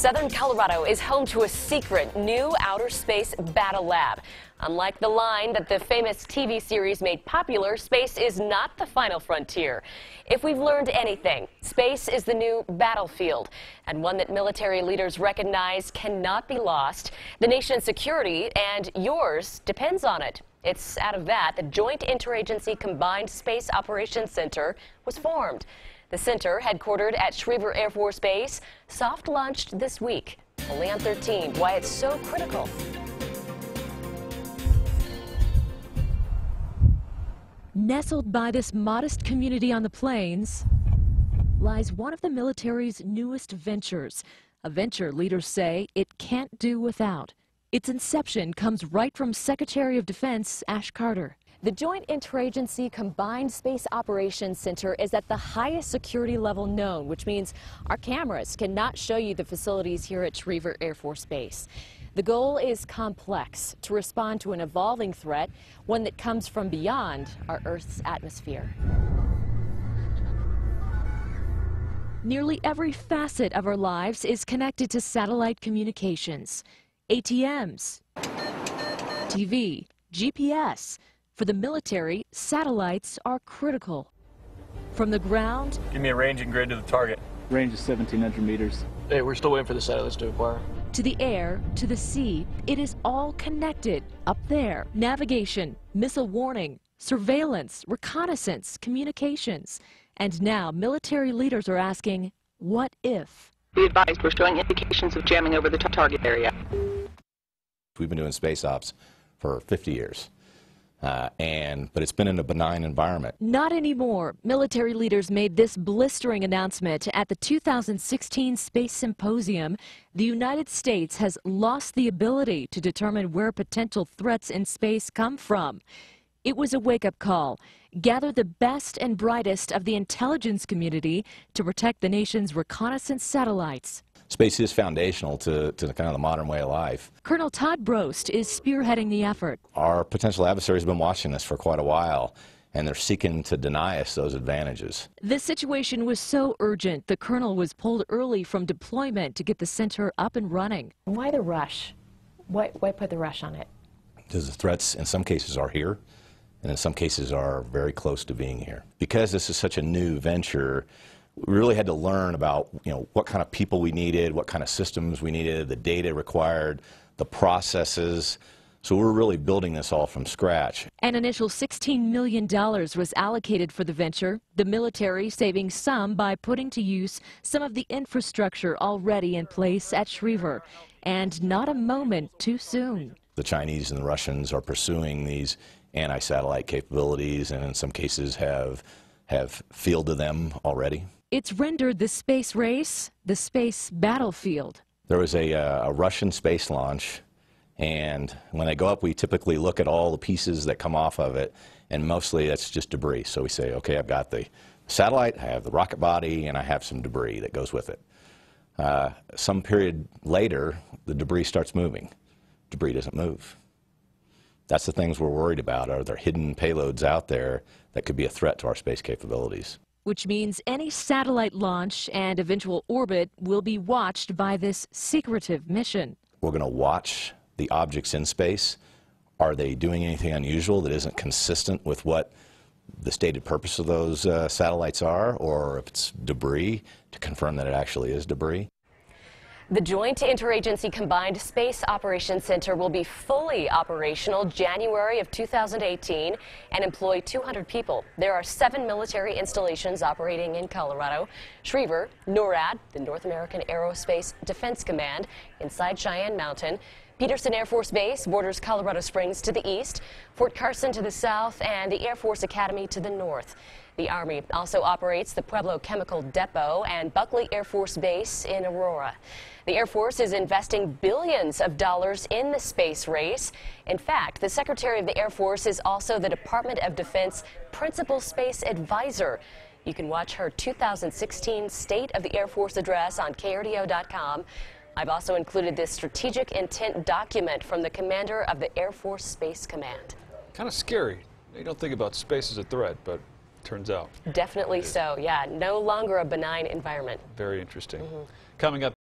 Southern Colorado is home to a secret new outer space battle lab. Unlike the line that the famous TV series made popular, space is not the final frontier. If we've learned anything, space is the new battlefield and one that military leaders recognize cannot be lost. The nation's security and yours depends on it. It's out of that the Joint Interagency Combined Space Operations Center was formed. The center, headquartered at Schriever Air Force Base, soft launched this week. Only on 13, why it's so critical. Nestled by this modest community on the plains lies one of the military's newest ventures, a venture leaders say it can't do without. Its inception comes right from Secretary of Defense Ash Carter. The Joint Interagency Combined Space Operations Center is at the highest security level known, which means our cameras cannot show you the facilities here at Schriever Air Force Base. The goal is complex to respond to an evolving threat, one that comes from beyond our Earth's atmosphere. Nearly every facet of our lives is connected to satellite communications. ATMs, TV, GPS, for the military, satellites are critical. From the ground... Give me a ranging grid to the target. Range is 1,700 meters. Hey, we're still waiting for the satellites to acquire. To the air, to the sea, it is all connected. Up there, navigation, missile warning, surveillance, reconnaissance, communications. And now military leaders are asking, what if? Be advised, we're showing indications of jamming over the target area. We've been doing space ops for 50 years. Uh, and but it's been in a benign environment. Not anymore. Military leaders made this blistering announcement at the 2016 Space Symposium. The United States has lost the ability to determine where potential threats in space come from. It was a wake-up call. Gather the best and brightest of the intelligence community to protect the nation's reconnaissance satellites. Space is foundational to, to kind of the modern way of life. Colonel Todd Brost is spearheading the effort. Our potential adversaries have been watching this for quite a while and they're seeking to deny us those advantages. This situation was so urgent, the colonel was pulled early from deployment to get the center up and running. Why the rush? Why, why put the rush on it? Because the threats in some cases are here, and in some cases are very close to being here. Because this is such a new venture, we really had to learn about you know what kind of people we needed, what kind of systems we needed, the data required, the processes. So we're really building this all from scratch. An initial $16 million was allocated for the venture, the military saving some by putting to use some of the infrastructure already in place at Schriever. And not a moment too soon. The Chinese and the Russians are pursuing these anti-satellite capabilities and in some cases have, have fielded them already. It's rendered the space race the space battlefield. There was a, uh, a, Russian space launch, and when they go up, we typically look at all the pieces that come off of it, and mostly that's just debris. So we say, okay, I've got the satellite, I have the rocket body, and I have some debris that goes with it. Uh, some period later, the debris starts moving. Debris doesn't move. That's the things we're worried about. Are there hidden payloads out there that could be a threat to our space capabilities? Which means any satellite launch and eventual orbit will be watched by this secretive mission. We're going to watch the objects in space. Are they doing anything unusual that isn't consistent with what the stated purpose of those uh, satellites are, or if it's debris, to confirm that it actually is debris? The Joint Interagency Combined Space Operations Center will be fully operational January of 2018 and employ 200 people. There are seven military installations operating in Colorado. Schriever, NORAD, the North American Aerospace Defense Command, inside Cheyenne Mountain, Peterson Air Force Base borders Colorado Springs to the east, Fort Carson to the south, and the Air Force Academy to the north. The Army also operates the Pueblo Chemical Depot and Buckley Air Force Base in Aurora. The Air Force is investing billions of dollars in the space race. In fact, the Secretary of the Air Force is also the Department of Defense Principal Space Advisor. You can watch her 2016 State of the Air Force address on KRDO.com. I've also included this strategic intent document from the commander of the Air Force Space Command. Kind of scary. You don't think about space as a threat, but turns out. Definitely so, yeah. No longer a benign environment. Very interesting. Mm -hmm. Coming up.